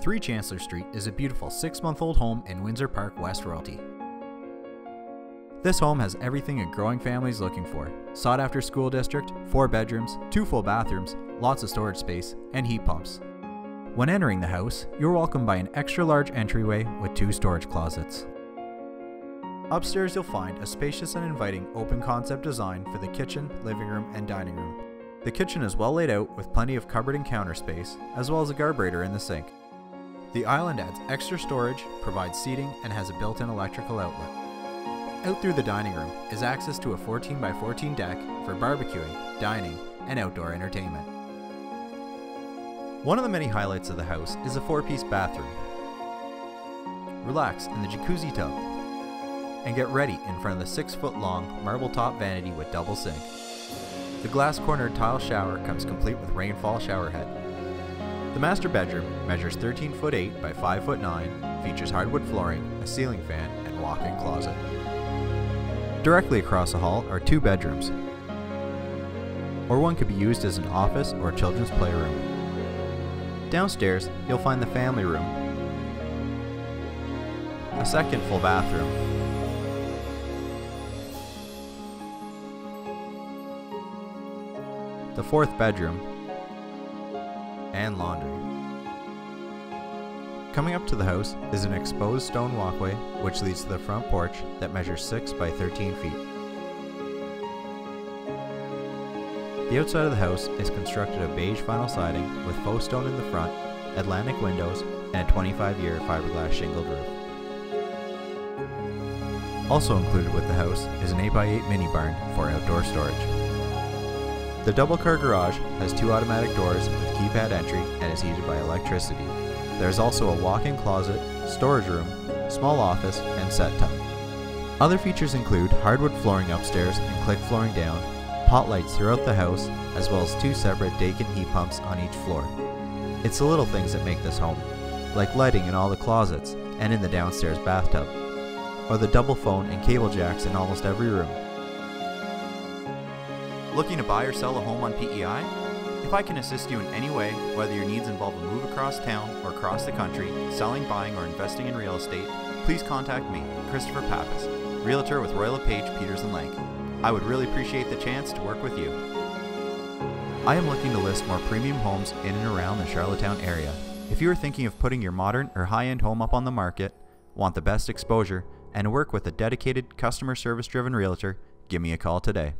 3 Chancellor Street is a beautiful 6 month old home in Windsor Park, West Royalty. This home has everything a growing family is looking for sought after school district, 4 bedrooms, 2 full bathrooms, lots of storage space, and heat pumps. When entering the house, you're welcomed by an extra large entryway with two storage closets. Upstairs, you'll find a spacious and inviting open concept design for the kitchen, living room, and dining room. The kitchen is well laid out with plenty of cupboard and counter space, as well as a garburator in the sink. The island adds extra storage, provides seating, and has a built in electrical outlet. Out through the dining room is access to a 14 by 14 deck for barbecuing, dining, and outdoor entertainment. One of the many highlights of the house is a four piece bathroom. Relax in the jacuzzi tub and get ready in front of the 6 foot long marble top vanity with double sink. The glass cornered tile shower comes complete with rainfall shower head. The master bedroom measures 13 foot 8 by 5 foot 9, features hardwood flooring, a ceiling fan, and walk-in closet. Directly across the hall are two bedrooms, or one could be used as an office or a children's playroom. Downstairs, you'll find the family room, a second full bathroom, the fourth bedroom, and laundry. Coming up to the house is an exposed stone walkway which leads to the front porch that measures 6 by 13 feet. The outside of the house is constructed of beige vinyl siding with faux stone in the front, Atlantic windows, and a 25 year fiberglass shingled roof. Also included with the house is an 8x8 mini barn for outdoor storage. The double car garage has two automatic doors with keypad entry and is heated by electricity. There is also a walk-in closet, storage room, small office, and set tub. Other features include hardwood flooring upstairs and click flooring down, pot lights throughout the house, as well as two separate Daikin heat pumps on each floor. It's the little things that make this home, like lighting in all the closets and in the downstairs bathtub, or the double phone and cable jacks in almost every room. Looking to buy or sell a home on PEI? If I can assist you in any way, whether your needs involve a move across town or across the country, selling, buying, or investing in real estate, please contact me, Christopher Pappas, Realtor with Royal LePage Peters and Lake. I would really appreciate the chance to work with you. I am looking to list more premium homes in and around the Charlottetown area. If you are thinking of putting your modern or high end home up on the market, want the best exposure, and work with a dedicated customer service driven realtor, give me a call today.